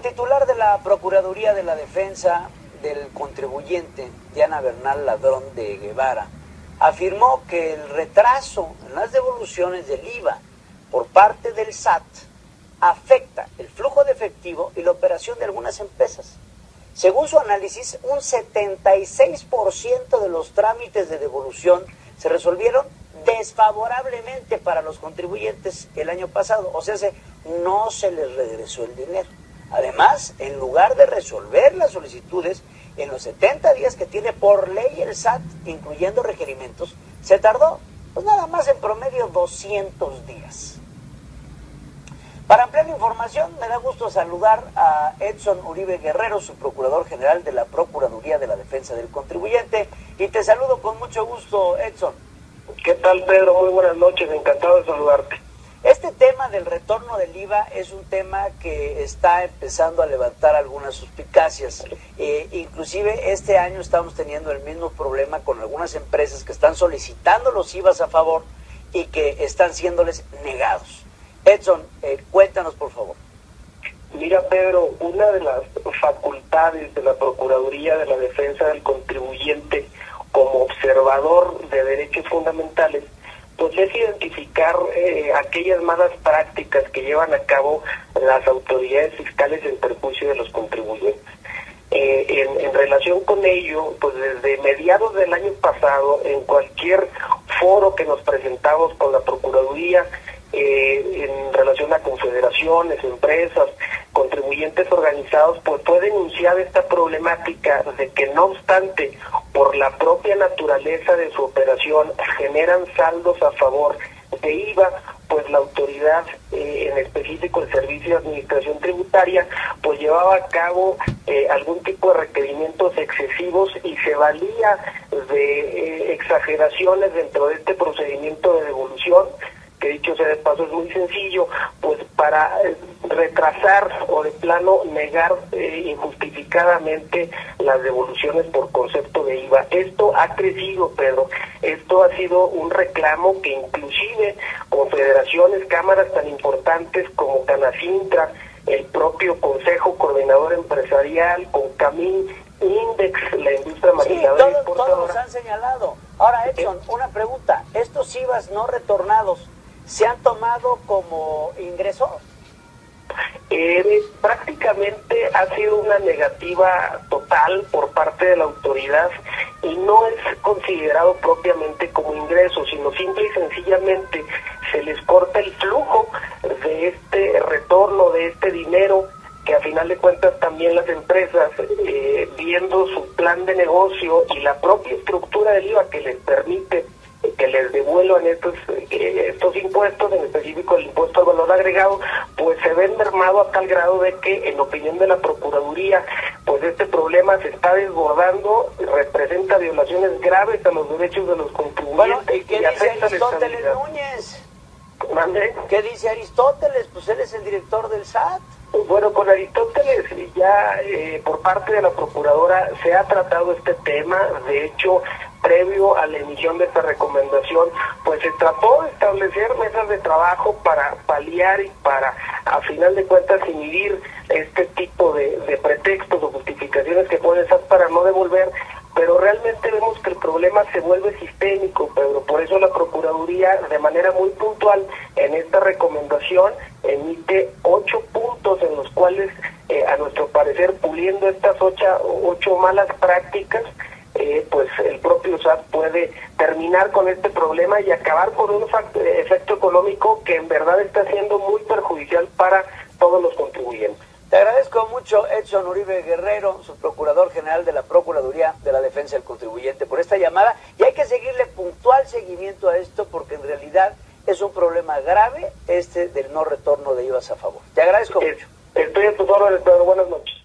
titular de la Procuraduría de la Defensa del Contribuyente, Diana Bernal Ladrón de Guevara, afirmó que el retraso en las devoluciones del IVA por parte del SAT afecta el flujo de efectivo y la operación de algunas empresas. Según su análisis, un 76% de los trámites de devolución se resolvieron desfavorablemente para los contribuyentes el año pasado, o sea, no se les regresó el dinero. Además, en lugar de resolver las solicitudes en los 70 días que tiene por ley el SAT, incluyendo requerimientos, se tardó pues nada más en promedio 200 días. Para ampliar la información, me da gusto saludar a Edson Uribe Guerrero, su procurador general de la Procuraduría de la Defensa del Contribuyente, y te saludo con mucho gusto, Edson. ¿Qué tal, Pedro? Muy buenas noches, encantado de saludarte. Este tema del retorno del IVA es un tema que está empezando a levantar algunas suspicacias. Eh, inclusive este año estamos teniendo el mismo problema con algunas empresas que están solicitando los IVAs a favor y que están siéndoles negados. Edson, eh, cuéntanos por favor. Mira, Pedro, una de las facultades de la Procuraduría de la Defensa del Contribuyente como observador de derechos fundamentales pues es eh, aquellas malas prácticas que llevan a cabo las autoridades fiscales en perjuicio de los contribuyentes. Eh, en, relación con ello, pues desde mediados del año pasado, en cualquier foro que nos presentamos con la Procuraduría, eh, en relación a confederaciones, empresas, contribuyentes organizados, pues puede denunciar esta problemática de que no obstante, por la propia naturaleza de su operación, generan saldos a favor de IVA, pues la autoridad, eh, en específico el Servicio de Administración Tributaria, pues llevaba a cabo eh, algún tipo de requerimientos excesivos y se valía de eh, exageraciones dentro de este procedimiento de devolución que dicho sea de paso es muy sencillo, pues para eh, retrasar o de plano negar eh, injustificadamente las devoluciones por concepto de IVA. Esto ha crecido, Pedro. Esto ha sido un reclamo que inclusive confederaciones, cámaras tan importantes como Canacintra, el propio Consejo Coordinador Empresarial, con Camín, Index, la industria maquiladora sí, todos, todos han señalado. Ahora, Edson, una pregunta. Estos IVAs no retornados, se han tomado como ingreso? Eh, prácticamente ha sido una negativa total por parte de la autoridad y no es considerado propiamente como ingreso, sino simple y sencillamente se les corta el flujo de este retorno, de este dinero que a final de cuentas también las empresas, eh, viendo su plan de negocio y la propia estructura del IVA que les permite que les devuelvan estos eh, estos impuestos, en específico el impuesto al valor agregado, pues se ven mermado a tal grado de que, en opinión de la Procuraduría, pues este problema se está desbordando, representa violaciones graves a los derechos de los contribuyentes. ¿y qué dice Aristóteles Núñez? ¿Qué dice Aristóteles? Pues él es el director del SAT. Bueno, con Aristóteles ya eh, por parte de la Procuradora se ha tratado este tema, de hecho previo a la emisión de esta recomendación, pues se trató de establecer mesas de trabajo para paliar y para, a final de cuentas, inhibir este tipo de, pretextos o justificaciones que pueden ser para no devolver, pero realmente vemos que el problema se vuelve sistémico, Pedro. Por eso la Procuraduría, de manera muy puntual, en esta recomendación, emite ocho puntos en los cuales, eh, a nuestro parecer, puliendo estas ocho, ocho malas prácticas, eh, pues el propio SAT puede terminar con este problema y acabar con un efecto económico que en verdad está siendo muy perjudicial para todos los contribuyentes. Te agradezco mucho, Edson Uribe Guerrero, su procurador general de la Procuraduría de la Defensa del Contribuyente, por esta llamada. Y hay que seguirle puntual seguimiento a esto porque en realidad es un problema grave este del no retorno de IVAs a favor. Te agradezco mucho. Estoy a tus órdenes, Pedro. Buenas noches.